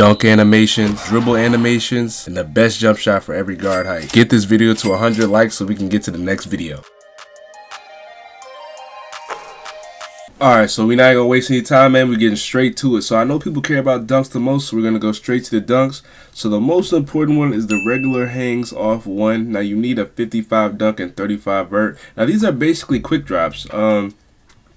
dunk animations, dribble animations, and the best jump shot for every guard height. Get this video to 100 likes so we can get to the next video. Alright, so we're not gonna waste any time, man. We're getting straight to it. So I know people care about dunks the most, so we're gonna go straight to the dunks. So the most important one is the regular hangs off one. Now you need a 55 dunk and 35 vert. Now these are basically quick drops. Um,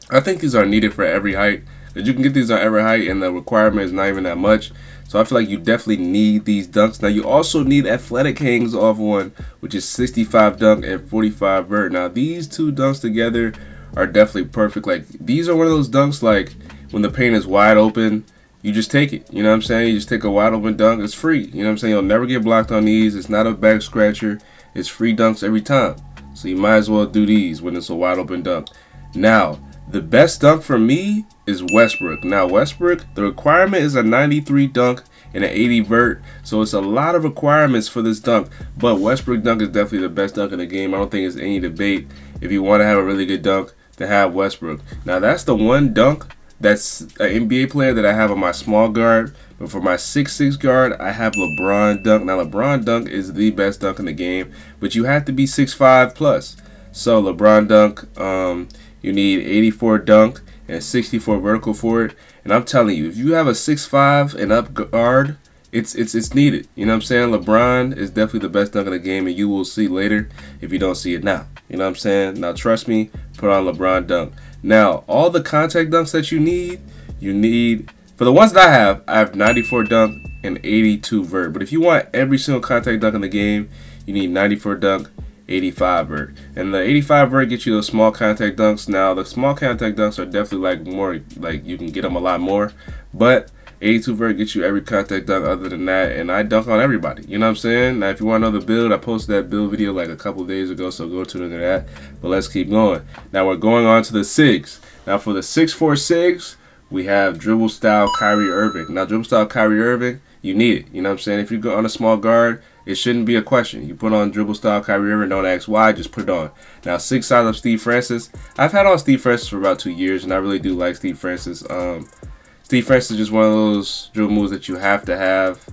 I think these are needed for every height. You can get these on every height, and the requirement is not even that much. So I feel like you definitely need these dunks. Now you also need athletic hangs off one, which is 65 dunk and 45 vert. Now these two dunks together are definitely perfect. Like these are one of those dunks like when the paint is wide open, you just take it. You know what I'm saying? You just take a wide open dunk. It's free. You know what I'm saying? You'll never get blocked on these. It's not a back scratcher. It's free dunks every time. So you might as well do these when it's a wide open dunk. Now, the best dunk for me is Westbrook. Now, Westbrook, the requirement is a 93 dunk and an 80 vert. So it's a lot of requirements for this dunk. But Westbrook dunk is definitely the best dunk in the game. I don't think there's any debate. If you want to have a really good dunk, to have Westbrook. Now that's the one dunk that's an NBA player that I have on my small guard. But for my six-six guard, I have LeBron dunk. Now LeBron dunk is the best dunk in the game, but you have to be six-five plus. So LeBron dunk, um, you need 84 dunk and 64 vertical for it. And I'm telling you, if you have a six-five and up guard, it's it's it's needed. You know what I'm saying? LeBron is definitely the best dunk in the game, and you will see later if you don't see it now. You know what I'm saying? Now trust me, put on LeBron dunk. Now all the contact dunks that you need, you need for the ones that I have, I have 94 dunk and 82 vert. But if you want every single contact dunk in the game, you need 94 dunk, 85 vert. And the 85 vert gets you those small contact dunks. Now the small contact dunks are definitely like more like you can get them a lot more, but 82 vert gets you every contact dunk other than that, and I dunk on everybody. You know what I'm saying? Now, if you want to know the build, I posted that build video like a couple days ago, so go into that. But let's keep going. Now, we're going on to the SIGs. Now, for the 646, we have dribble style Kyrie Irving. Now, dribble style Kyrie Irving, you need it. You know what I'm saying? If you go on a small guard, it shouldn't be a question. You put on dribble style Kyrie Irving, don't ask why, just put it on. Now, six sides of Steve Francis. I've had on Steve Francis for about two years, and I really do like Steve Francis. Um, Steve Francis is just one of those drill moves that you have to have.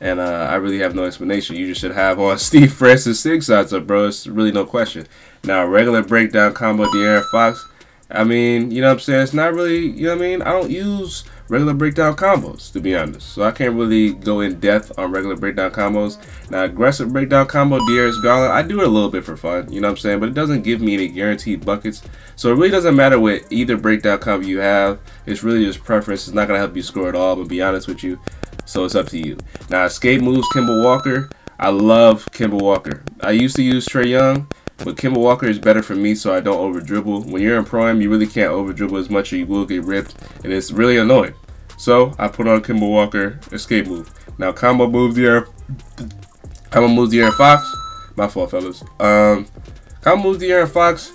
And uh, I really have no explanation. You just should have on Steve Francis six sides up, bro. It's really no question. Now, regular breakdown combo De'Aaron Fox. I mean, you know what I'm saying? It's not really, you know what I mean? I don't use regular breakdown combos, to be honest. So I can't really go in depth on regular breakdown combos. Now, aggressive breakdown combo, Darius Garland, I do it a little bit for fun, you know what I'm saying? But it doesn't give me any guaranteed buckets. So it really doesn't matter what either breakdown combo you have. It's really just preference. It's not going to help you score at all, but be honest with you. So it's up to you. Now, escape moves, Kemba Walker. I love Kemba Walker. I used to use Trae Young. But Kemba Walker is better for me so I don't over dribble. When you're in prime, you really can't over dribble as much or you will get ripped. And it's really annoying. So I put on Kemba Walker escape move. Now combo move here. Combo moves De'Aaron Fox. My fault, fellas. Um, combo moves De'Aaron Fox.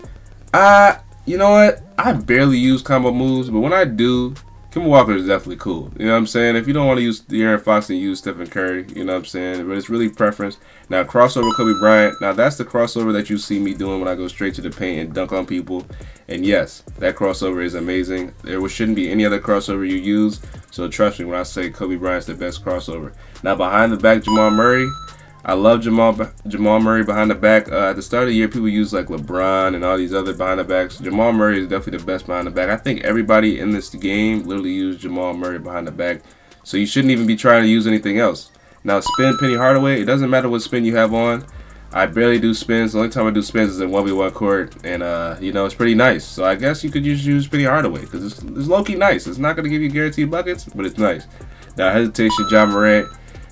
I, you know what? I barely use combo moves, but when I do, Kemba Walker is definitely cool. You know what I'm saying? If you don't want to use De'Aaron Fox and use Stephen Curry, you know what I'm saying? But it's really preference. Now, crossover Kobe Bryant. Now, that's the crossover that you see me doing when I go straight to the paint and dunk on people. And yes, that crossover is amazing. There shouldn't be any other crossover you use. So trust me when I say Kobe Bryant's the best crossover. Now, behind the back, Jamal Murray. I love Jamal Jamal Murray behind the back. Uh, at the start of the year, people use like LeBron and all these other behind the backs. Jamal Murray is definitely the best behind the back. I think everybody in this game literally used Jamal Murray behind the back. So you shouldn't even be trying to use anything else. Now spin Penny Hardaway. It doesn't matter what spin you have on. I barely do spins. The only time I do spins is in 1v1 court. And, uh, you know, it's pretty nice. So I guess you could just use Penny Hardaway because it's, it's low-key nice. It's not going to give you guaranteed buckets, but it's nice. Now, hesitation, Ja Morant.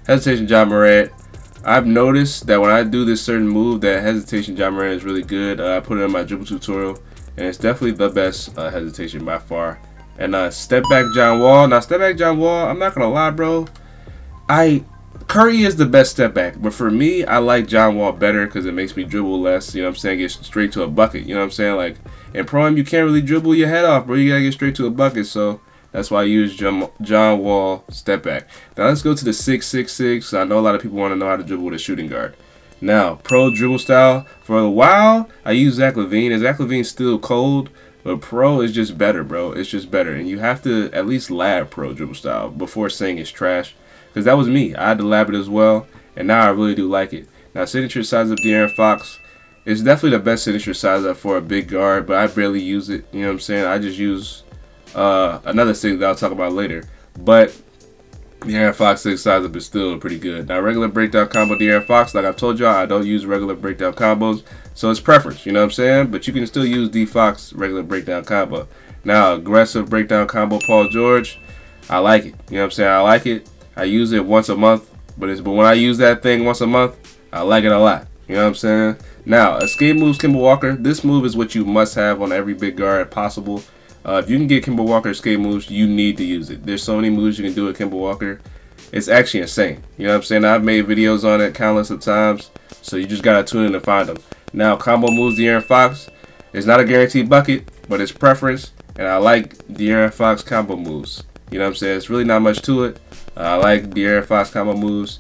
Hesitation, Ja Morant. I've noticed that when I do this certain move, that hesitation Ja Morant is really good. Uh, I put it in my dribble tutorial, and it's definitely the best uh, hesitation by far. And uh, step back John Wall. Now step back John Wall. I'm not gonna lie, bro. I Curry is the best step back, but for me, I like John Wall better because it makes me dribble less. You know what I'm saying? Get straight to a bucket. You know what I'm saying? Like in prime, you can't really dribble your head off, bro. You gotta get straight to a bucket. So that's why I use John, Wall step back. Now let's go to the 666. I know a lot of people want to know how to dribble with a shooting guard. Now, pro dribble style. For a while, I use Zach LaVine. And Zach LaVine's still cold, but pro is just better, bro. It's just better. And you have to at least lab pro dribble style before saying it's trash. because that was me. I had to lab it as well, and now I really do like it. Now, signature size of De'Aaron Fox is definitely the best signature size up for a big guard, but I barely use it. You know what I'm saying? I just use uh, another thing that I'll talk about later. But De'Aaron Fox 6 size up is still pretty good. Now, regular breakdown combo De'Aaron Fox, like I've told y'all, I don't use regular breakdown combos, so it's preference, you know what I'm saying? But you can still use D Fox regular breakdown combo. Now, aggressive breakdown combo Paul George, I like it. You know what I'm saying? I like it. I use it once a month, but it's but when I use that thing once a month, I like it a lot. You know what I'm saying? Now, escape moves Kemba Walker. This move is what you must have on every big guard possible. Uh, if you can get Kemba Walker escape moves, you need to use it. There's so many moves you can do with Kemba Walker. It's actually insane. You know what I'm saying? I've made videos on it countless of times. So you just gotta tune in to find them. Now, combo moves De'Aaron Fox. It's not a guaranteed bucket, but it's preference. And I like De'Aaron Fox combo moves. You know what I'm saying? It's really not much to it. Uh, I like De'Aaron Fox combo moves.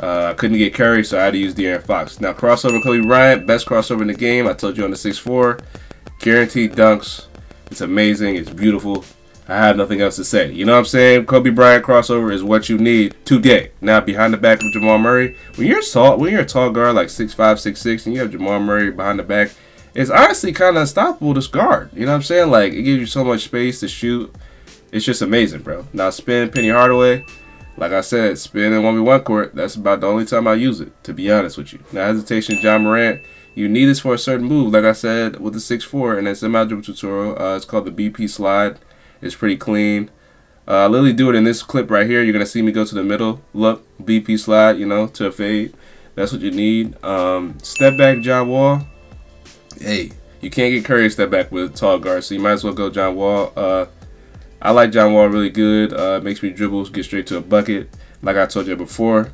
Uh, I couldn't get Curry, so I had to use De'Aaron Fox. Now, crossover Kobe Bryant, best crossover in the game. I told you on the 6'4". Guaranteed dunks. It's amazing. It's beautiful. I have nothing else to say. You know what I'm saying? Kobe Bryant crossover is what you need today. Now behind the back of Jamal Murray, when you're tall, when you're a tall guard like 6'5", 6'6", and you have Jamal Murray behind the back, it's honestly kind of unstoppable to guard. You know what I'm saying? Like it gives you so much space to shoot. It's just amazing, bro. Now spin Penny Hardaway. Like I said, spin in 1v1 court, that's about the only time I use it, to be honest with you. Now hesitation, Ja Morant. You need this for a certain move, like I said, with the 6-4 and in my dribble tutorial. Uh, it's called the BP slide. It's pretty clean. Uh, literally do it in this clip right here. You're going to see me go to the middle. Look, BP slide, you know, to a fade. That's what you need. Um, step back John Wall. Hey, you can't get Curry step back with tall guard, so you might as well go John Wall. Uh, I like John Wall really good. Uh, makes me dribble, get straight to a bucket. Like I told you before,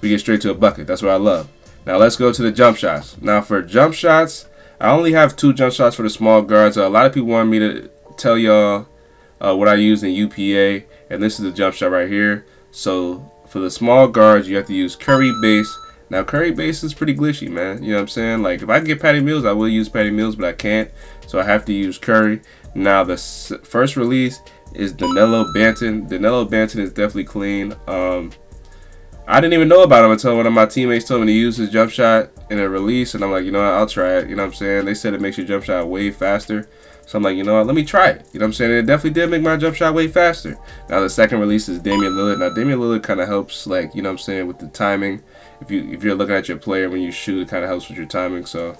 we get straight to a bucket. That's what I love. Now let's go to the jump shots. Now for jump shots, I only have two jump shots for the small guards. Uh, a lot of people want me to tell y'all uh, what I use in UPA, and this is the jump shot right here. So for the small guards, you have to use Curry base. Now Curry base is pretty glitchy, man. You know what I'm saying? Like if I get Patty Mills, I will use Patty Mills, but I can't. So I have to use Curry. Now the first release is Dalano Banton. Dalano Banton is definitely clean. Um, I didn't even know about him until one of my teammates told me to use his jump shot in a release, and I'm like, you know what, I'll try it. You know what I'm saying? They said it makes your jump shot way faster. So I'm like, you know what, let me try it. You know what I'm saying? it definitely did make my jump shot way faster. Now the second release is Damian Lillard. Now Damian Lillard kind of helps, like, you know what I'm saying, with the timing. If you if you're looking at your player when you shoot, it kind of helps with your timing. So, you know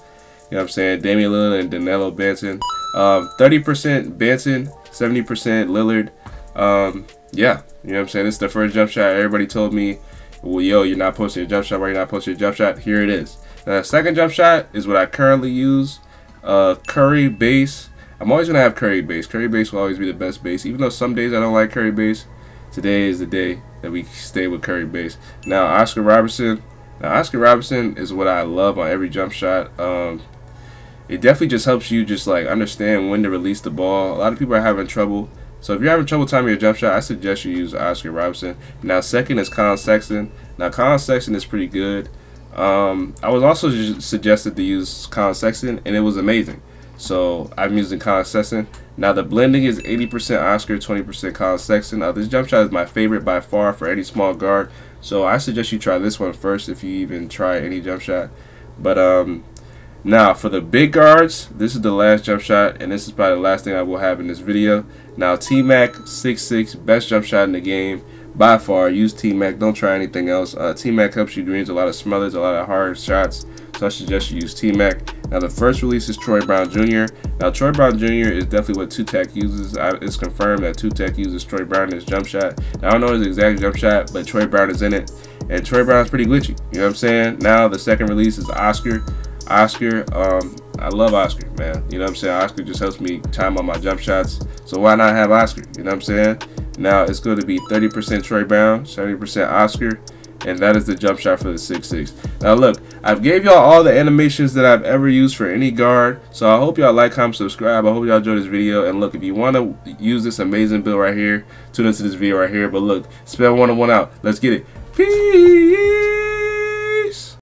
what I'm saying? Damian Lillard and Dalano Banton. Um, 30% Banton, 70% Lillard. Um, yeah, you know what I'm saying? It's the first jump shot. Everybody told me well, yo, you're not posting a jump shot. Why you're not posting a jump shot? Here it is. The second jump shot is what I currently use. Uh, Curry base. I'm always gonna have Curry base. Curry base will always be the best base. Even though some days I don't like Curry base, today is the day that we stay with Curry base. Now Oscar Robertson. Now Oscar Robertson is what I love on every jump shot. Um, it definitely just helps you just like understand when to release the ball. A lot of people are having trouble so if you're having trouble timing your jump shot, I suggest you use Oscar Robertson. Now second is Collin Sexton. Now Collin Sexton is pretty good. Um, I was also suggested to use Collin Sexton, and it was amazing. So I'm using Collin Sexton. Now the blending is 80% Oscar, 20% Collin Sexton. Now this jump shot is my favorite by far for any small guard. So I suggest you try this one first if you even try any jump shot. But um, now, for the big guards, this is the last jump shot, and this is probably the last thing I will have in this video. Now, T-Mac 6'6", best jump shot in the game. By far, use T-Mac. Don't try anything else. Uh, T-Mac helps you greens a lot of smellers, a lot of hard shots. So I suggest you use T-Mac. Now, the first release is Troy Brown Jr. Now, Troy Brown Jr. is definitely what 2-Tech uses. I, it's confirmed that 2-Tech uses Troy Brown his jump shot. Now, I don't know his exact jump shot, but Troy Brown is in it. And Troy Brown is pretty glitchy. You know what I'm saying? Now, the second release is Oscar. Oscar, um, I love Oscar, man. You know what I'm saying? Oscar just helps me time on my jump shots. So why not have Oscar? You know what I'm saying? Now it's going to be 30% Troy Brown, 70% Oscar, and that is the jump shot for the 6-6. Now look, I've gave y'all all the animations that I've ever used for any guard. So I hope y'all like, comment, subscribe. I hope y'all enjoyed this video. And look, if you want to use this amazing build right here, tune into this video right here. But look, spell one on one out. Let's get it. Peace.